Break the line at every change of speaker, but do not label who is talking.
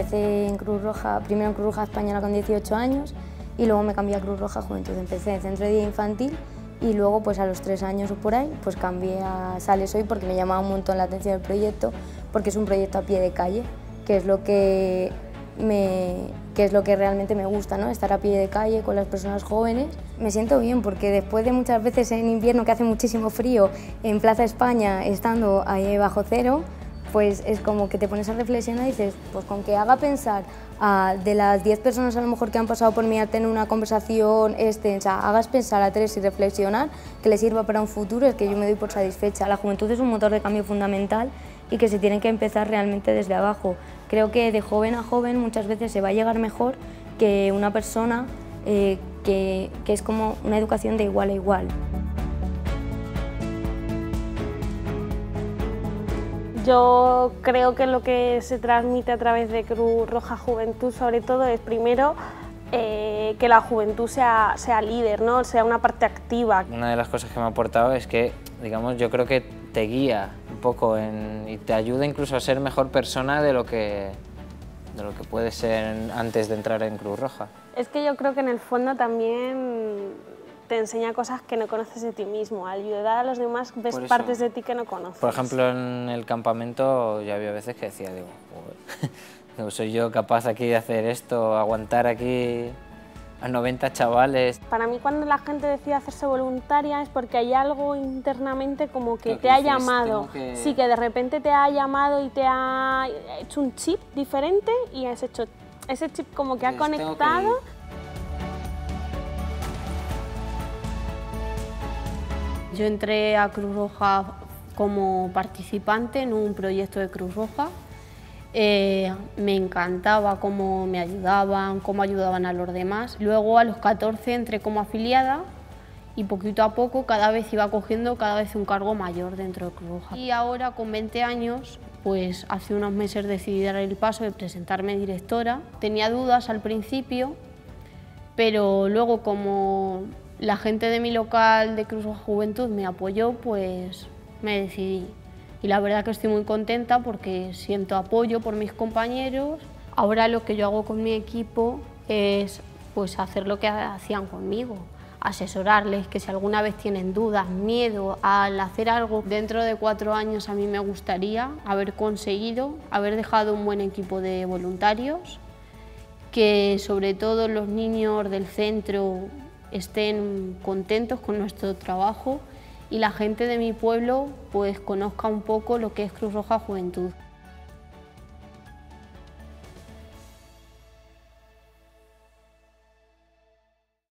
empecé en Cruz Roja, primero en Cruz Roja Española con 18 años y luego me cambié a Cruz Roja Juventud. Empecé en Centro de Día Infantil y luego pues a los tres años o por ahí pues cambié a Sales Hoy porque me llamaba un montón la atención el proyecto porque es un proyecto a pie de calle, que es lo que, me, que es lo que realmente me gusta, ¿no? estar a pie de calle con las personas jóvenes. Me siento bien porque después de muchas veces en invierno que hace muchísimo frío en Plaza España estando ahí bajo cero, pues es como que te pones a reflexionar y dices, pues con que haga pensar a, de las 10 personas a lo mejor que han pasado por mí a tener una conversación extensa, hagas pensar a tres y reflexionar, que le sirva para un futuro, es que yo me doy por satisfecha. La juventud es un motor de cambio fundamental y que se tiene que empezar realmente desde abajo. Creo que de joven a joven muchas veces se va a llegar mejor que una persona eh, que, que es como una educación de igual a igual.
Yo creo que lo que se transmite a través de Cruz Roja Juventud sobre todo es primero eh, que la juventud sea, sea líder, ¿no? sea una parte activa.
Una de las cosas que me ha aportado es que, digamos, yo creo que te guía un poco y te ayuda incluso a ser mejor persona de lo que de lo que puede ser antes de entrar en Cruz Roja.
Es que yo creo que en el fondo también te enseña cosas que no conoces de ti mismo. Al ayudar a los demás ves partes de ti que no conoces.
Por ejemplo, en el campamento ya había veces que decía, digo, soy yo capaz aquí de hacer esto, aguantar aquí a 90 chavales.
Para mí cuando la gente decide hacerse voluntaria es porque hay algo internamente como que te ha llamado. Sí, que de repente te ha llamado y te ha hecho un chip diferente y has hecho ese chip como que ha conectado.
Yo entré a Cruz Roja como participante en un proyecto de Cruz Roja. Eh, me encantaba cómo me ayudaban, cómo ayudaban a los demás. Luego a los 14 entré como afiliada y poquito a poco cada vez iba cogiendo cada vez un cargo mayor dentro de Cruz Roja. Y ahora con 20 años, pues hace unos meses decidí dar el paso de presentarme directora. Tenía dudas al principio, pero luego como la gente de mi local de Cruz Juventud me apoyó, pues me decidí. Y la verdad que estoy muy contenta porque siento apoyo por mis compañeros. Ahora lo que yo hago con mi equipo es pues hacer lo que hacían conmigo, asesorarles, que si alguna vez tienen dudas, miedo al hacer algo, dentro de cuatro años a mí me gustaría haber conseguido, haber dejado un buen equipo de voluntarios, que sobre todo los niños del centro estén contentos con nuestro trabajo y la gente de mi pueblo pues conozca un poco lo que es Cruz Roja Juventud.